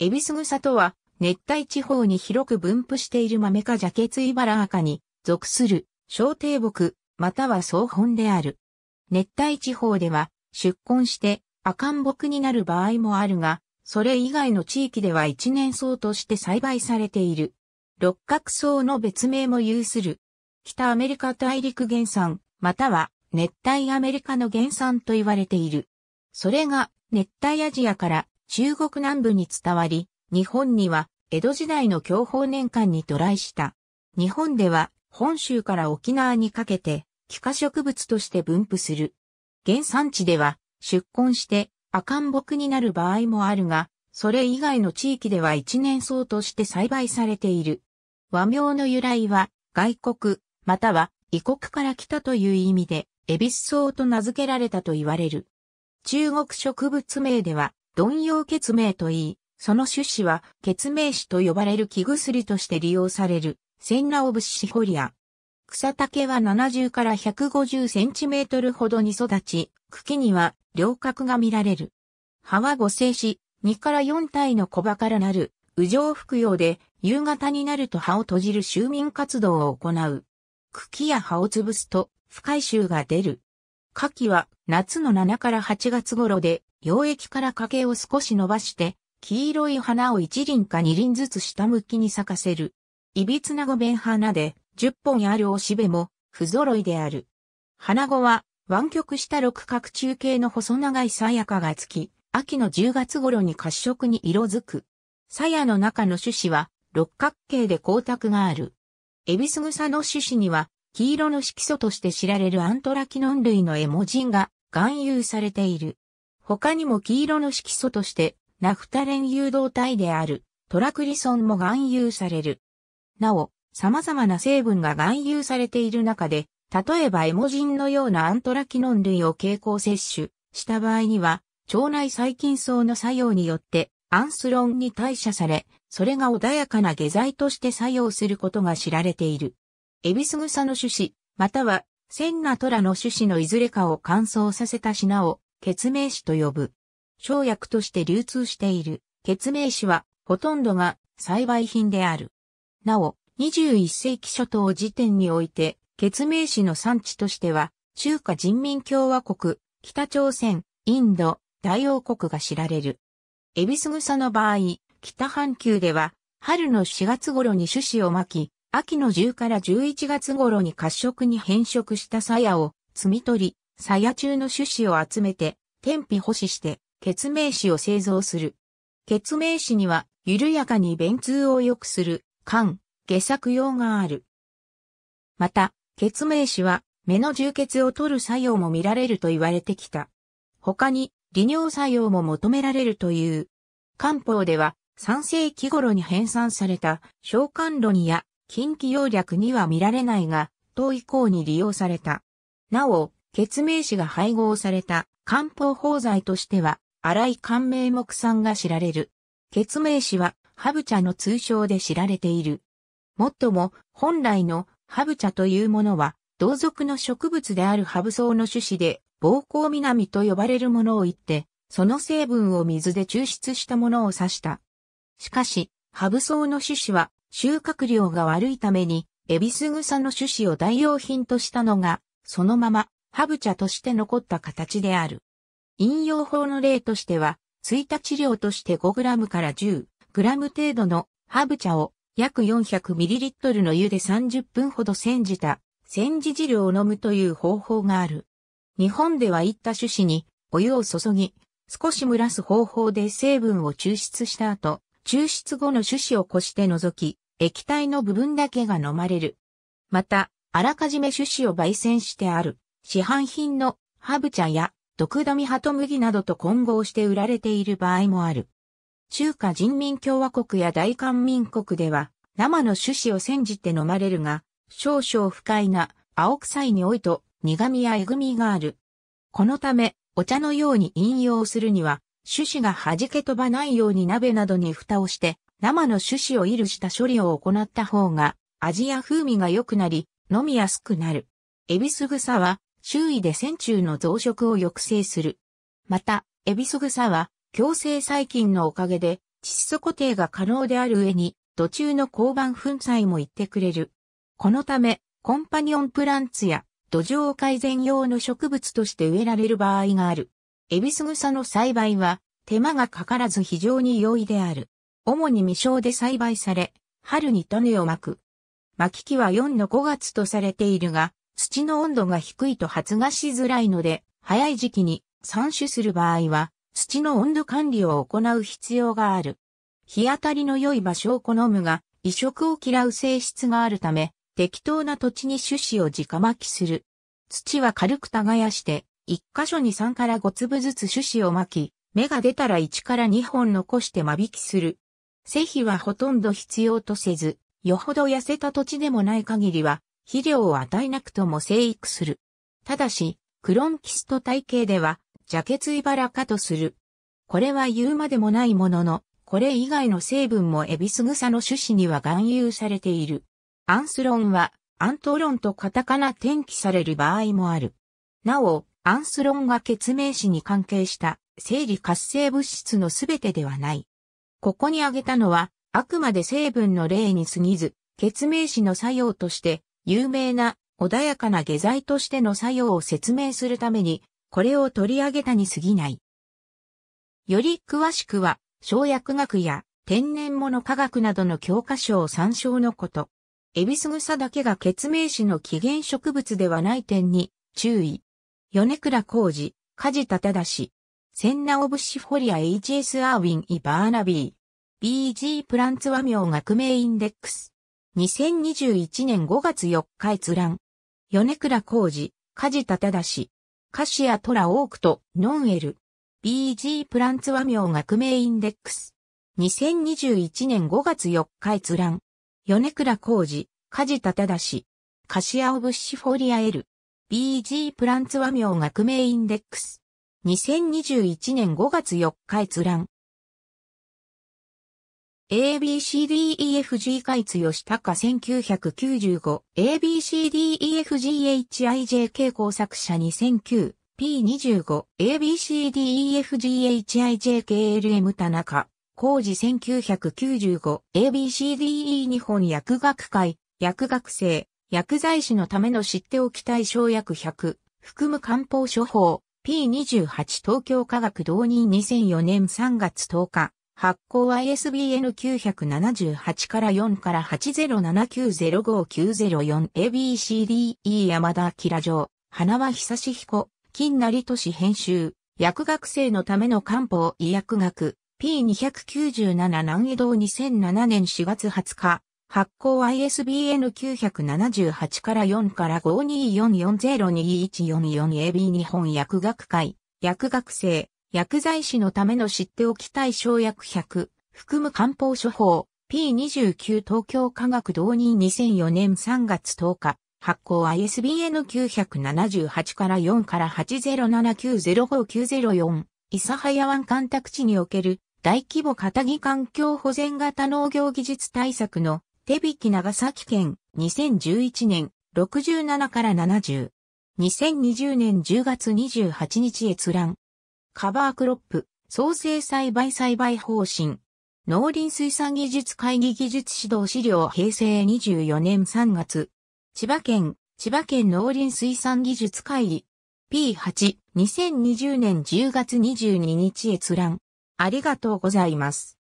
エビスグサとは、熱帯地方に広く分布している豆かジャケツイバラ赤に属する小低木、または草本である。熱帯地方では出根して赤ん木になる場合もあるが、それ以外の地域では一年草として栽培されている。六角草の別名も有する。北アメリカ大陸原産、または熱帯アメリカの原産と言われている。それが熱帯アジアから中国南部に伝わり、日本には江戸時代の享保年間に渡来した。日本では本州から沖縄にかけて気化植物として分布する。原産地では出根して赤ん木になる場合もあるが、それ以外の地域では一年草として栽培されている。和名の由来は外国、または異国から来たという意味で、エビス草と名付けられたと言われる。中国植物名では、鈍葉血名といい、その種子は血名子と呼ばれる木薬として利用される、センラオブシホリア。草丈は70から150センチメートルほどに育ち、茎には両角が見られる。葉は五性子、2から4体の小葉からなる、右上服用で、夕方になると葉を閉じる周眠活動を行う。茎や葉を潰すと、深い臭が出る。夏季は夏の7から8月頃で、溶液から欠を少し伸ばして、黄色い花を1輪か2輪ずつ下向きに咲かせる。いびつな五弁花で、10本あるおしべも、不揃いである。花子は、湾曲した六角中形の細長い鞘かがつき、秋の10月頃に褐色に色づく。鞘の中の種子は六角形で光沢がある。エビスグサの種子には黄色の色素として知られるアントラキノン類のエモジンが含有されている。他にも黄色の色素としてナフタレン誘導体であるトラクリソンも含有される。なお、様々な成分が含有されている中で、例えばエモジンのようなアントラキノン類を経口摂取した場合には、腸内細菌層の作用によってアンスロンに代謝され、それが穏やかな下剤として作用することが知られている。エビスグサの種子、または、センナトラの種子のいずれかを乾燥させた品を、血名詞と呼ぶ。生薬として流通している、血名詞は、ほとんどが栽培品である。なお、21世紀初頭時点において、血名詞の産地としては、中華人民共和国、北朝鮮、インド、大王国が知られる。エビスグサの場合、北半球では、春の4月頃に種子をまき、秋の10から11月頃に褐色に変色した鞘を摘み取り、鞘中の種子を集めて、天日干しして、血名子を製造する。血名子には、緩やかに便通を良くする、肝、下作用がある。また、血名子は、目の充血を取る作用も見られると言われてきた。他に、利尿作用も求められるという。漢方では3世紀頃に編纂された召喚論や近畿要略には見られないが、唐以降に利用された。なお、血名詞が配合された漢方法剤としては、荒い漢名目産が知られる。血名詞は、ハブ茶の通称で知られている。もっとも、本来のハブ茶というものは、同族の植物であるハブ草の種子で、膀胱南と呼ばれるものを言って、その成分を水で抽出したものを指した。しかし、ハブ草の種子は収穫量が悪いために、エビスグサの種子を代用品としたのが、そのままハブ茶として残った形である。引用法の例としては、1日量として 5g から 10g 程度のハブ茶を約 400ml の湯で30分ほど煎じた煎じ汁を飲むという方法がある。日本では一った種子にお湯を注ぎ、少し蒸らす方法で成分を抽出した後、抽出後の種子をこして除き、液体の部分だけが飲まれる。また、あらかじめ種子を焙煎してある、市販品のハブ茶や毒ダミハト麦などと混合して売られている場合もある。中華人民共和国や大韓民国では、生の種子を煎じて飲まれるが、少々不快な青臭い匂いと苦味やえぐみがある。このため、お茶のように飲用するには、種子が弾け飛ばないように鍋などに蓋をして、生の種子をいるした処理を行った方が、味や風味が良くなり、飲みやすくなる。エビスグサは、周囲で線虫の増殖を抑制する。また、エビスグサは、共生細菌のおかげで、窒素固定が可能である上に、土中の交番粉砕も言ってくれる。このため、コンパニオンプランツや土壌改善用の植物として植えられる場合がある。エビス草の栽培は手間がかからず非常に容易である。主に未生で栽培され、春に種をまく。巻き期は4の5月とされているが、土の温度が低いと発芽しづらいので、早い時期に産種する場合は、土の温度管理を行う必要がある。日当たりの良い場所を好むが、移植を嫌う性質があるため、適当な土地に種子を直巻きする。土は軽く耕して、一箇所に3から5粒ずつ種子を巻き、芽が出たら1から2本残して間引きする。施肥はほとんど必要とせず、よほど痩せた土地でもない限りは、肥料を与えなくとも生育する。ただし、クロンキスト体系では、ジャケツイバラ化とする。これは言うまでもないものの、これ以外の成分もエビス草の種子には含有されている。アンスロンは、アントロンとカタカナ転記される場合もある。なお、アンスロンが血明子に関係した生理活性物質のすべてではない。ここに挙げたのは、あくまで成分の例に過ぎず、血明子の作用として、有名な穏やかな下剤としての作用を説明するために、これを取り上げたに過ぎない。より詳しくは、生薬学や天然物科学などの教科書を参照のこと。エビス草だけが血明子の起源植物ではない点に注意。米倉浩二、梶田正。センナオブシフォリア HS アーウィンイバーナビー。BG プランツ和名学名インデックス。2021年5月4日閲覧。米倉浩二、梶田正。カシアトラオークト、ノンエル。BG プランツ和名学名インデックス。2021年5月4日閲覧。米倉浩二、梶田正。カシアオブシフォリア L。BG プランツ和名学名インデックス。2021年5月4日閲覧。ABCDEFG 開津吉高1995 ABCDEFGHIJK 工作者2009 P25 ABCDEFGHIJKLM 田中。工事1995 ABCDE 日本薬学会。薬学生。薬剤師のための知っておきたい生薬100含む漢方処方。P28 東京科学導入2004年3月10日、発行 ISBN 978から4から 807905904ABCDE 山田明城、花輪久志彦、金成俊編集、薬学生のための漢方医薬学、P297 南江戸2007年4月20日、発行 ISBN 978から4から524402144 AB 日本薬学会、薬学生、薬剤師のための知っておきたい生薬100、含む漢方処方、P29 東京科学導入2004年3月10日、発行 ISBN 978から4から8079059004、諫早湾干拓地における大規模片木環境保全型農業技術対策の手引き長崎県2011年67から70。2020年10月28日閲覧。カバークロップ、創生栽培栽培方針。農林水産技術会議技術指導資料平成24年3月。千葉県、千葉県農林水産技術会議。P8、2020年10月22日閲覧。ありがとうございます。